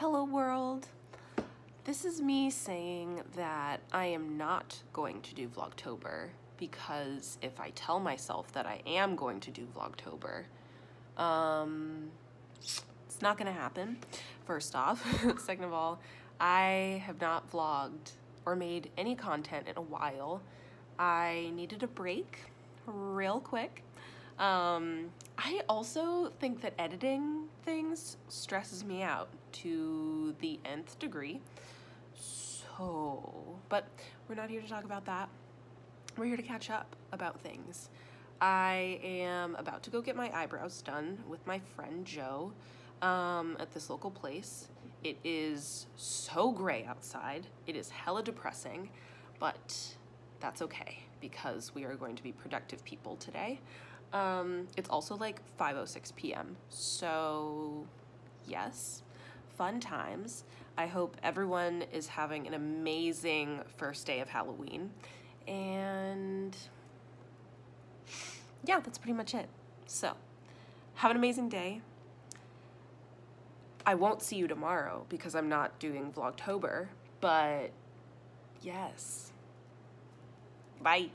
Hello world. This is me saying that I am not going to do Vlogtober because if I tell myself that I am going to do Vlogtober, um, it's not gonna happen, first off. Second of all, I have not vlogged or made any content in a while. I needed a break real quick. Um, I also think that editing things stresses me out to the nth degree. So, but we're not here to talk about that. We're here to catch up about things. I am about to go get my eyebrows done with my friend Joe um, at this local place. It is so gray outside. It is hella depressing, but that's okay because we are going to be productive people today. Um, it's also like 5.06 p.m. So yes, fun times. I hope everyone is having an amazing first day of Halloween. And yeah, that's pretty much it. So have an amazing day. I won't see you tomorrow because I'm not doing Vlogtober, but yes. Bye.